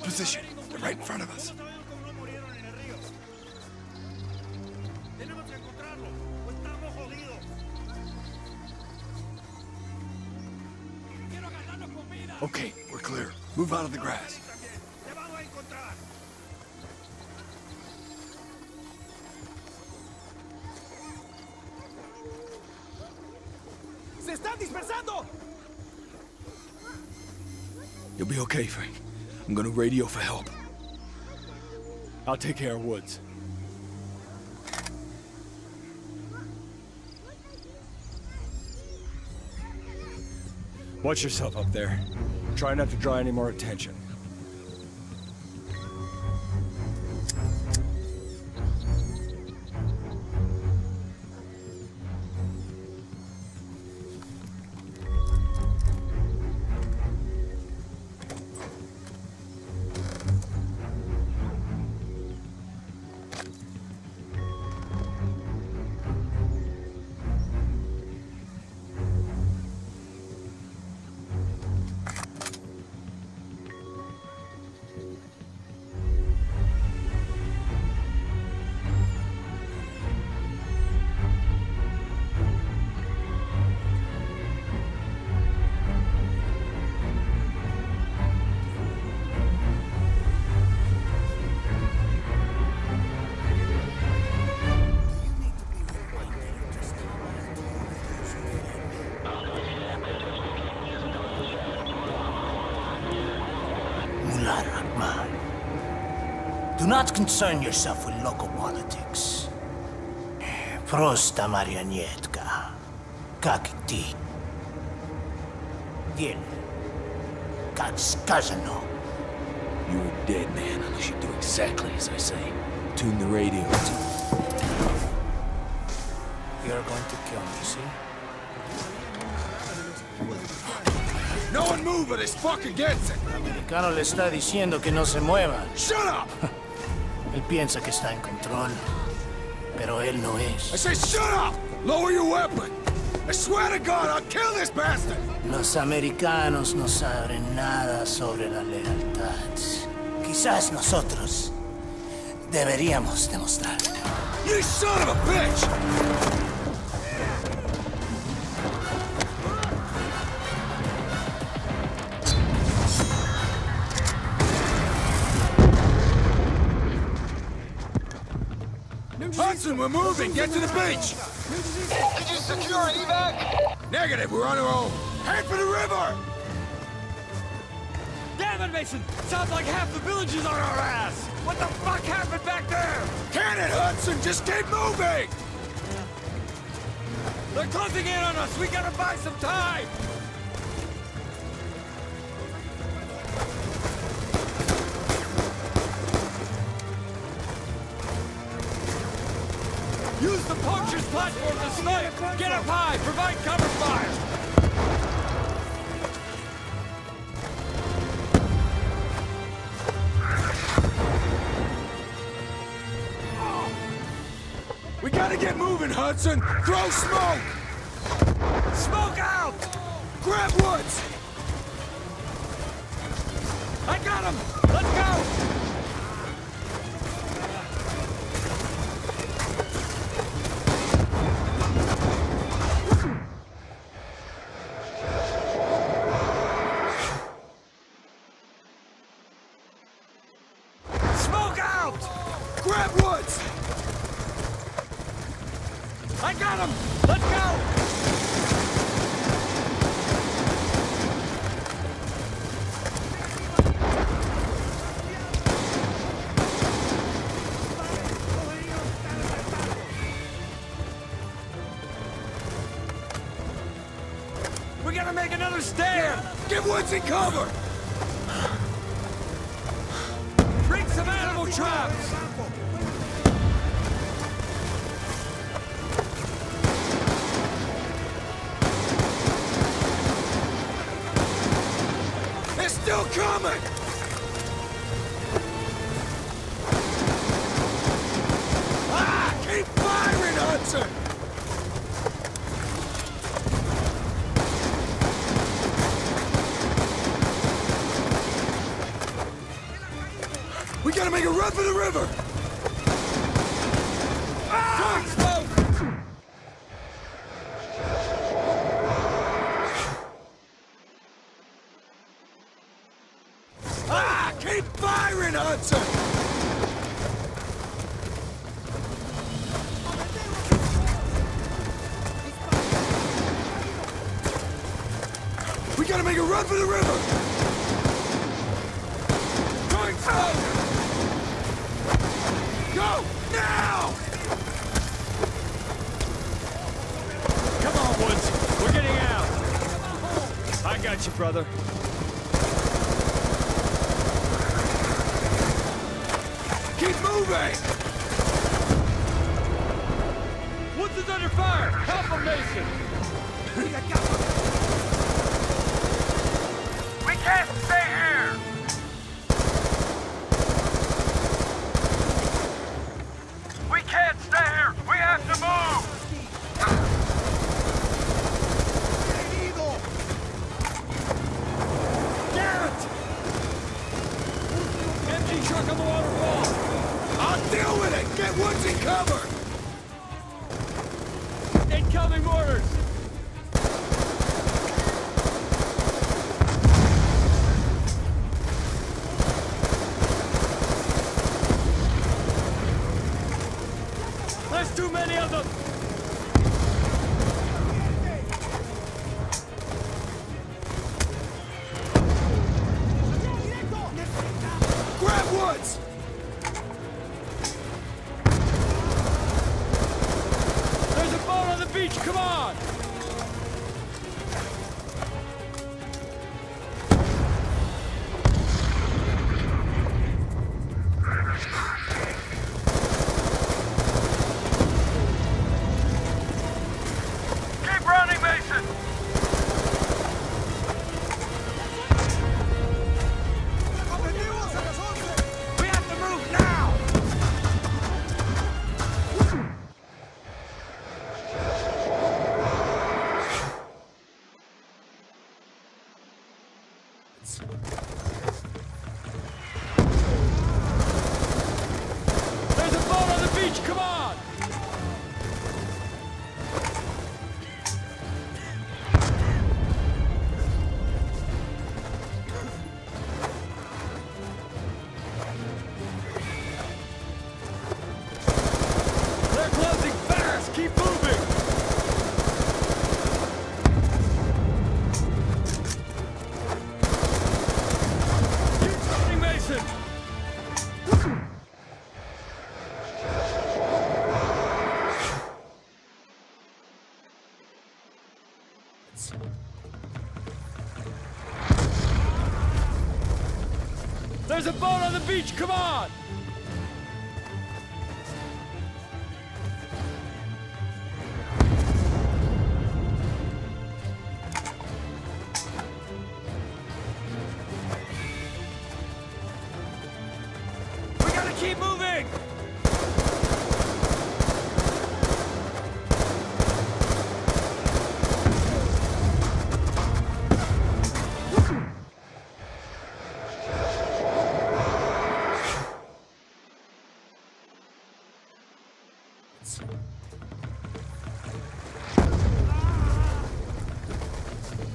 Hold position. They're right in front of us. Okay, we're clear. Move out of the grass. Radio for help. I'll take care of Woods. Watch yourself up there. Try not to draw any more attention. Rahman. Do not concern yourself with local politics. Prosta marionetka. Как ты. Дель. Как сказано. You're a dead man unless you do exactly as I say. Tune the radio to... You're going to kill me, see? El americano le está diciendo que no se mueva. Shut up! Él piensa que está en control, pero él no I es. say shut up! Lower your weapon! I swear to God, I'll kill this bastard! Los americanos no saben nada sobre la lealtad. Quizás nosotros deberíamos demostrar. You son of a bitch! Hudson, we're moving! Get to the beach! Did you secure an evac? Negative, we're on our own! Head for the river! Damn it, Mason! Sounds like half the village is on our ass! What the fuck happened back there? Can it, Hudson? Just keep moving! They're closing in on us! We gotta buy some time! Puncture's platform to snipe! Get up high! Provide cover fire! We gotta get moving, Hudson! Throw smoke! Smoke out! Grab Woods! I got him! Let's go! Smoke out! Grab Woods! I got him! Let's go! Keep firing, Hudson! We gotta make a run for the river! Going slow! Go! Now! Come on, Woods. We're getting out. I got you, brother. Keep moving! Woods is under fire! Help him, Mason! we can't Come on! Come on!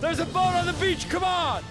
There's a boat on the beach, come on!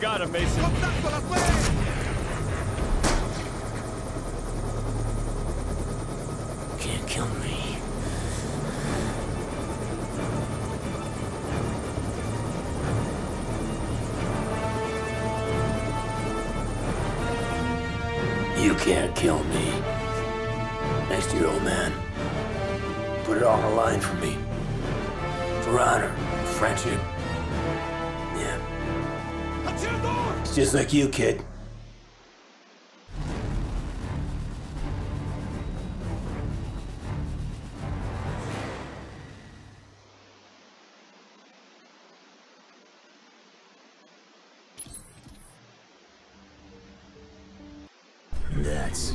Got him, Mason. Like you, kid. That's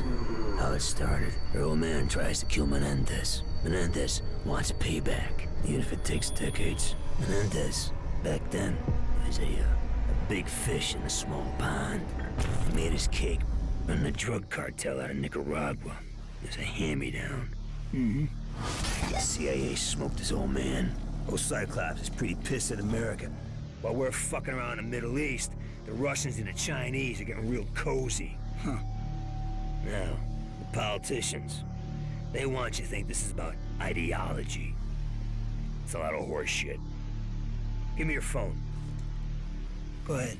how it started. Your old man tries to kill Menendez. Menendez wants payback, even if it takes decades. Menendez, back then, was a, uh, big fish in a small pond. He made his cake, running the drug cartel out of Nicaragua. It was a hand-me-down. Mm-hmm. The CIA smoked his old man. Old Cyclops is pretty pissed at America. While we're fucking around in the Middle East, the Russians and the Chinese are getting real cozy. Huh. Now, the politicians, they want you to think this is about ideology. It's a lot of horse shit. Give me your phone. Go ahead.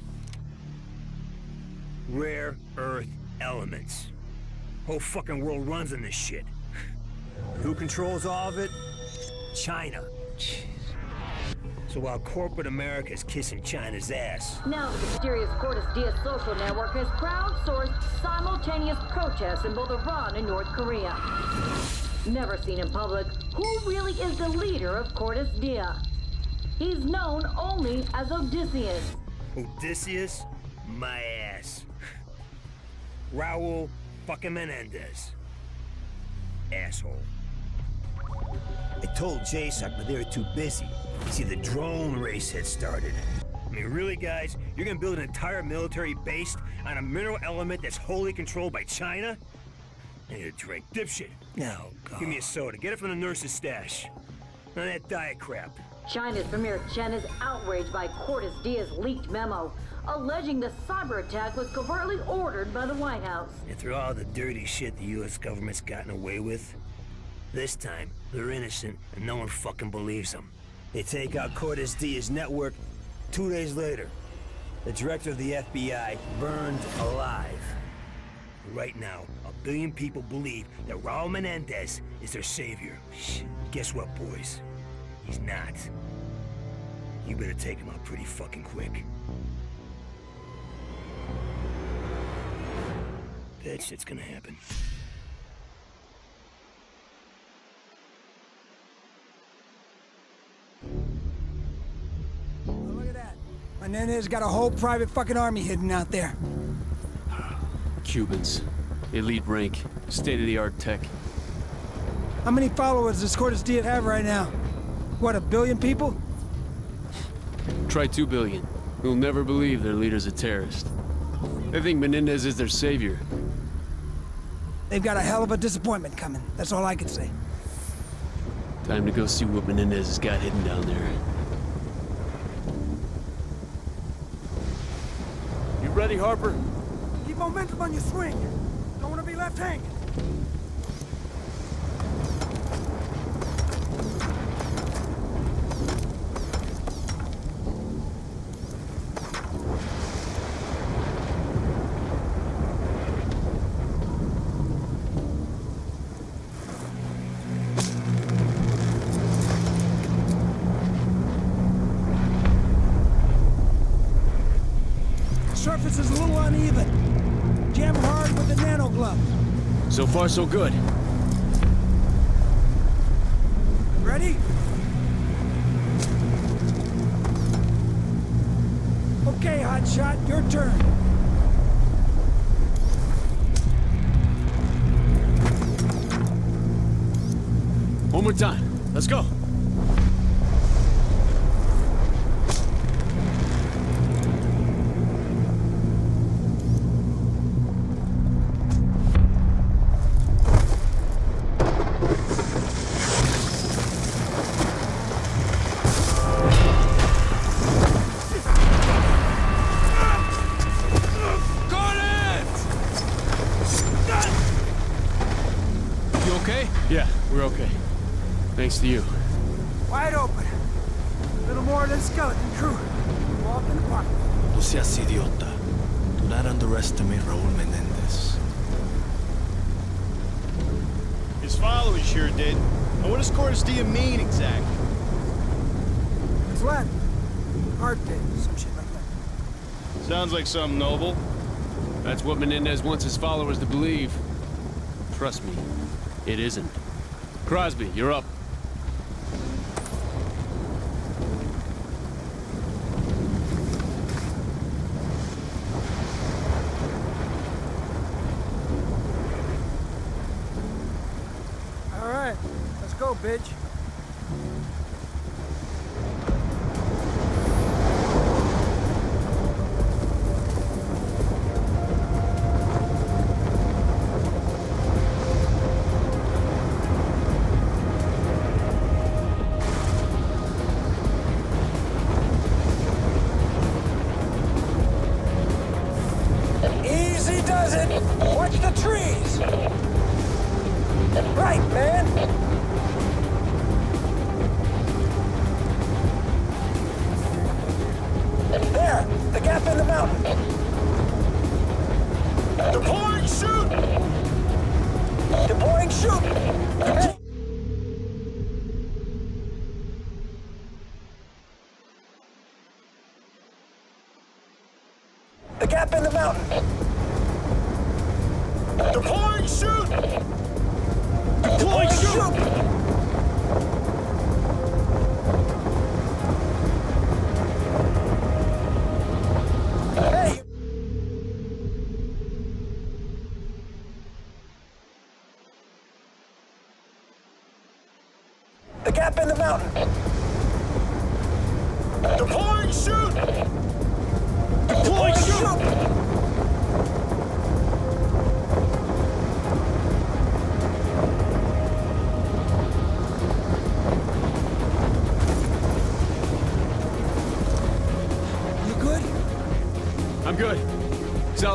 Rare earth elements. Whole fucking world runs on this shit. Who controls all of it? China. Jeez. So while corporate America is kissing China's ass, Now the mysterious Cordis Die social network has crowdsourced simultaneous protests in both Iran and North Korea. Never seen in public, who really is the leader of Cordis Die? He's known only as Odysseus. Odysseus, my ass. Raul fucking Menendez. Asshole. I told JSOC, but they were too busy. See, the drone race had started. I mean, really, guys? You're gonna build an entire military based on a mineral element that's wholly controlled by China? I need a drink. Dipshit. No, God. Give me a soda. Get it from the nurse's stash. None of that diet crap. China's Premier Chen is outraged by Cordis Die's leaked memo, alleging the cyber attack was covertly ordered by the White House. And through all the dirty shit the U.S. government's gotten away with, this time, they're innocent and no one fucking believes them. They take out Cordis Die's network two days later. The director of the FBI burned alive. Right now, a billion people believe that Raul Menendez is their savior. Guess what, boys? He's not. You better take him out pretty fucking quick. That shit's gonna happen. Look at that. Menendez got a whole private fucking army hidden out there. Cubans. Elite rank. State-of-the-art tech. How many followers does Cordis Die have right now? What, a billion people? Try two billion. Who'll never believe their leader's a terrorist. They think Menendez is their savior. They've got a hell of a disappointment coming. That's all I can say. Time to go see what Menendez has got hidden down there. You ready, Harper? Keep momentum on your swing. Don't want to be left hanging. Surface little uneven. Jam hard with the nano glove. So far, so good. Ready? Okay, hotshot, your turn. One more time. Let's go. Hard day, some shit like that. Sounds like something noble. That's what Menendez wants his followers to believe. Trust me, it isn't. Crosby, you're up.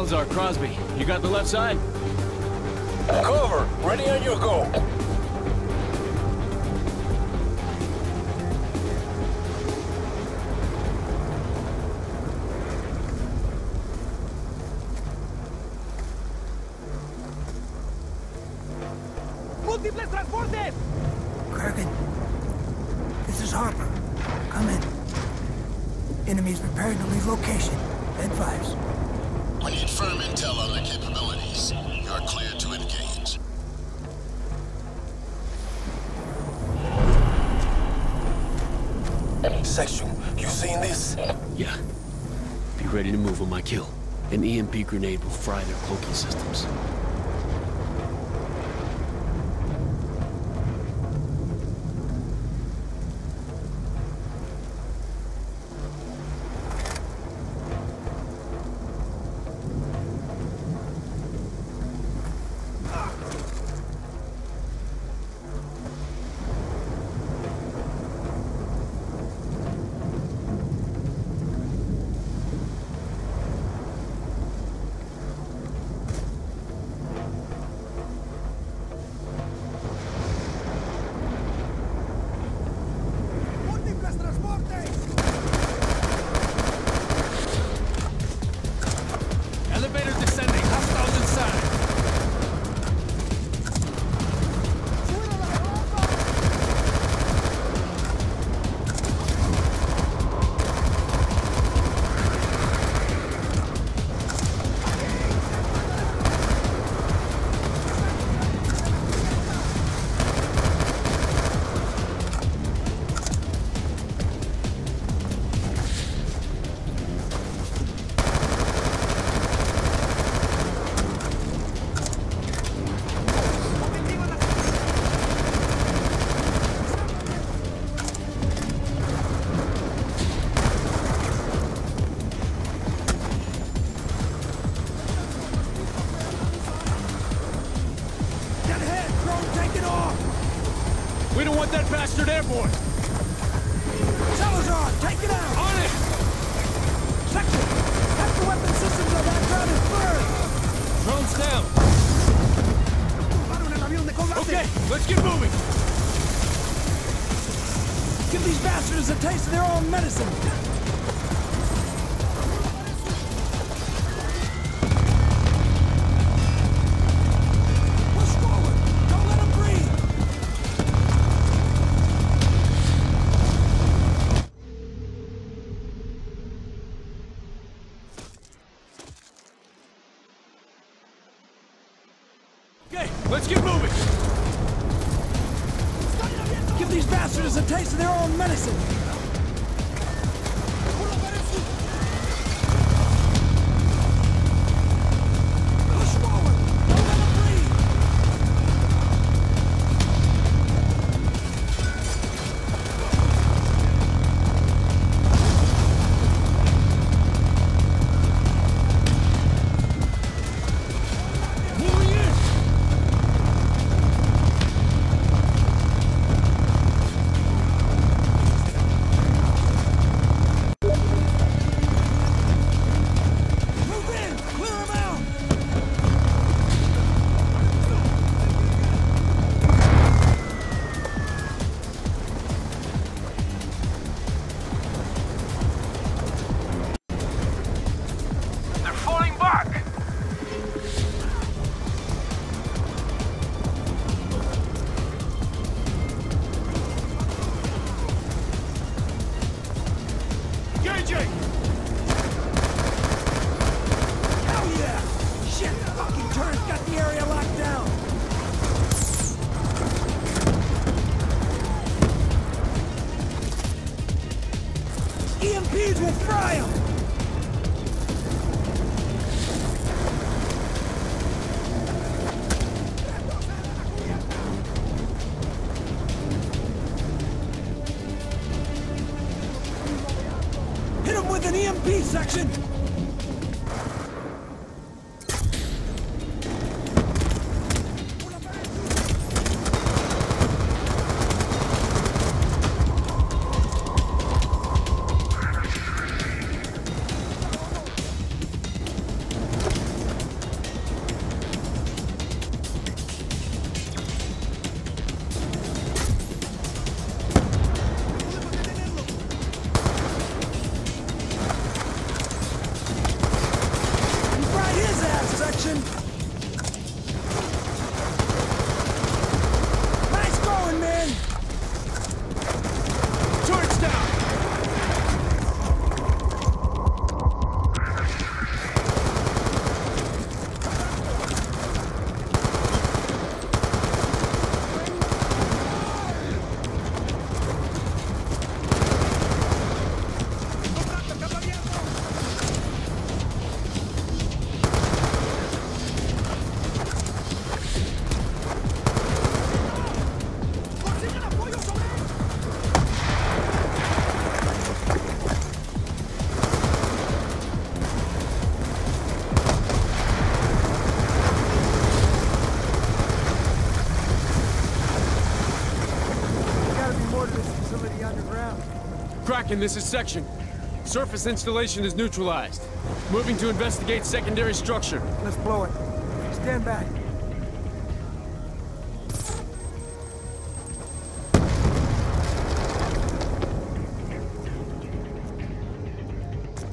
Salazar, Crosby, you got the left side? Cover, ready on your go. ¡Múltiples transportes! Kraken. This is Harper. Come in. Enemies preparing to leave location. Advise. We need firm intel on their capabilities. You're clear to engage. Section, you seen this? Yeah. Be ready to move on my kill. An EMP grenade will fry their cloaking systems. Okay, let's get moving. Give these bastards a taste of their own medicine. Kraken, this is Section. Surface installation is neutralized. Moving to investigate secondary structure. Let's blow it. Stand back.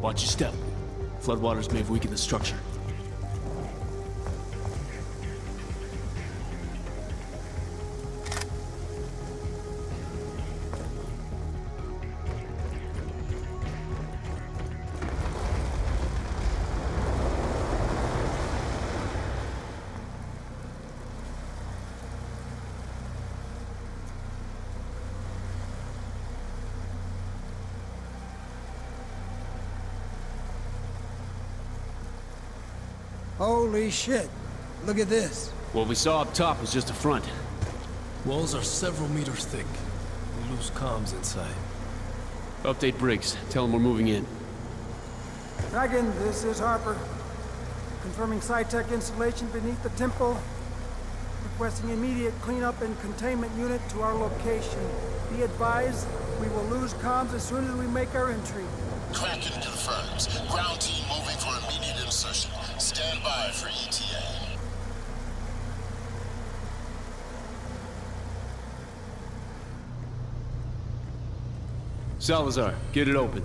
Watch your step. Floodwaters may have weakened the structure. Holy shit. Look at this. What we saw up top was just a front. Walls are several meters thick. We lose comms inside. Update Briggs. Tell him we're moving in. Dragon, this is Harper. Confirming SciTech installation beneath the temple. Requesting immediate cleanup and containment unit to our location. Be advised, we will lose comms as soon as we make our entry. Kraken confirms. Ground team by for ETA. Salazar, get it open.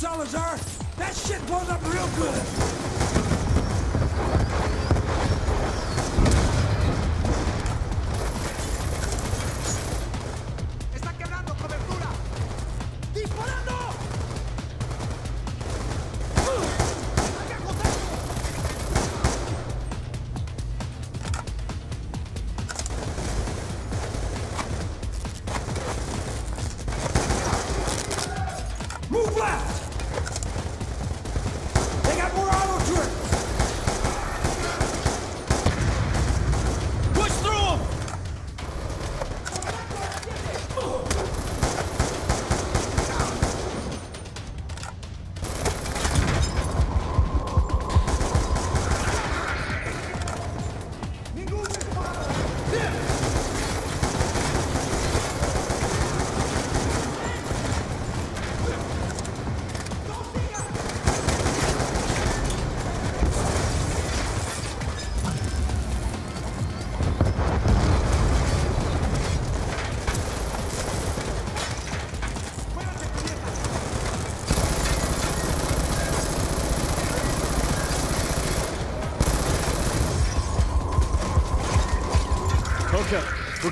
Salazar, that shit blows up real good.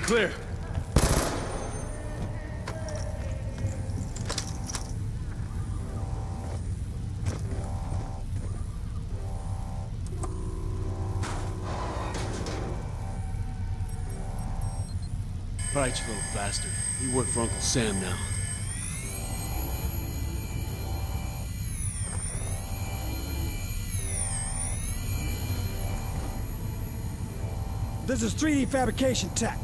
clear. Right, you little bastard. You work for Uncle Sam now. This is 3D fabrication tech.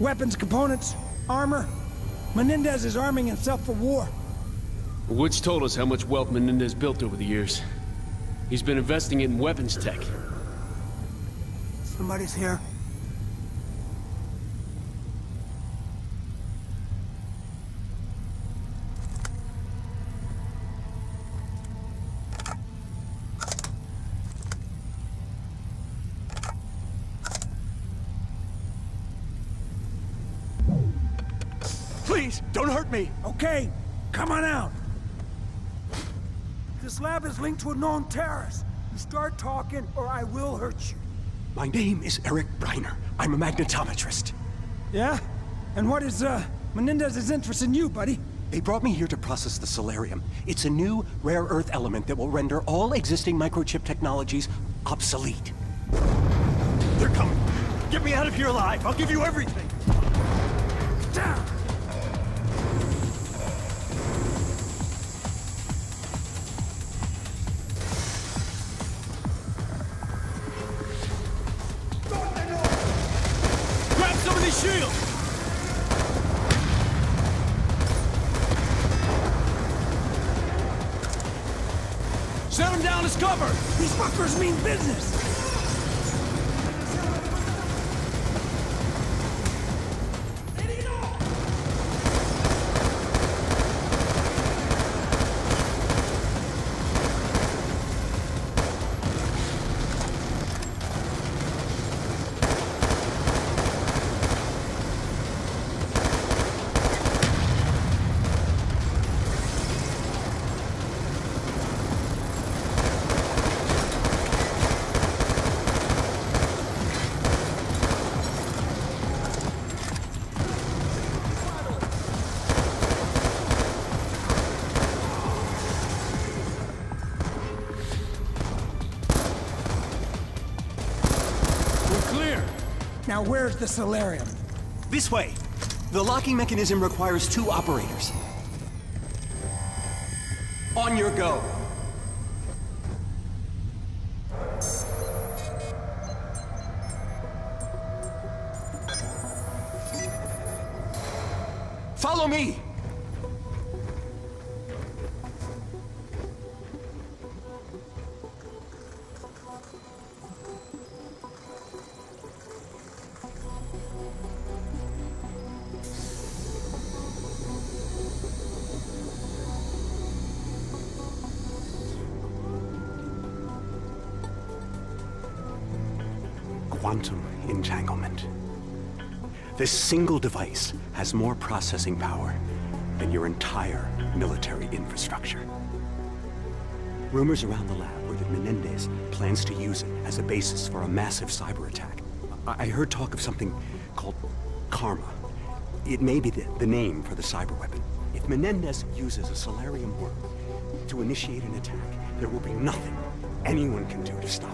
Weapons, components, armor. Menendez is arming himself for war. Woods told us how much wealth Menendez built over the years. He's been investing in weapons tech. Somebody's here. Please, don't hurt me. Okay, come on out. This lab is linked to a known terrorist. You start talking, or I will hurt you. My name is Erik Breiner. I'm a magnetometrist. Yeah? And what is, uh, Menendez's interest in you, buddy? They brought me here to process the Celerium. It's a new, rare earth element that will render all existing microchip technologies obsolete. They're coming. Get me out of here alive. I'll give you everything. Down! Business! Where's the celerium? This way. The locking mechanism requires two operators. On your go. This single device has more processing power than your entire military infrastructure. Rumors around the lab were that Menendez plans to use it as a basis for a massive cyber attack. I, I heard talk of something called Karma. It may be the, the name for the cyber weapon. If Menendez uses a Celerium worm to initiate an attack, there will be nothing anyone can do to stop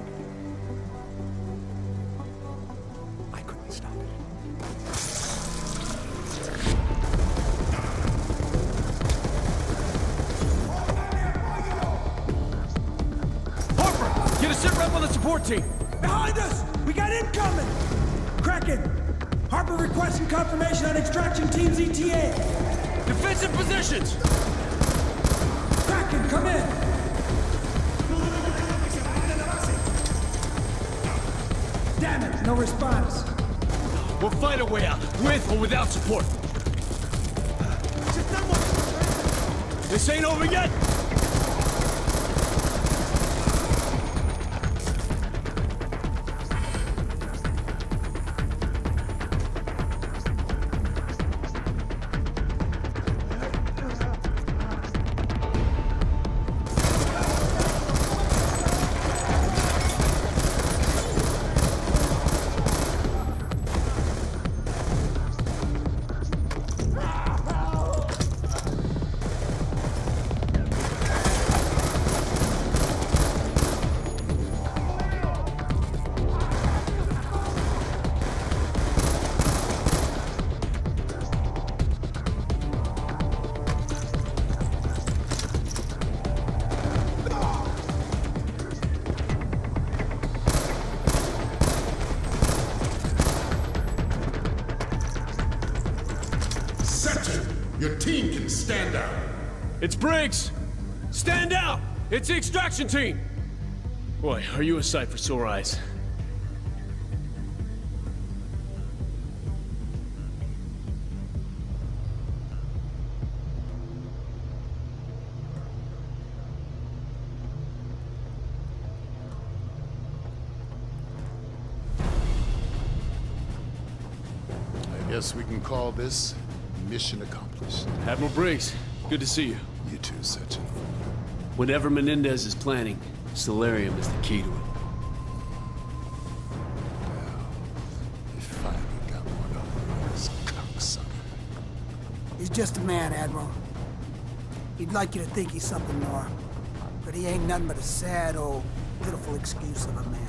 no response. We'll fight our way out, with or without support. This ain't over yet! Your team can stand out. It's Briggs! Stand out! It's the extraction team! Boy, are you a sight for sore eyes. I guess we can call this mission accomplished. Admiral Briggs, good to see you. You too, Section. Whatever Menendez is planning, Celerium is the key to it. You finally got one over this cocksucker. He's just a man, Admiral. He'd like you to think he's something more. But he ain't nothing but a sad old, pitiful excuse of a man.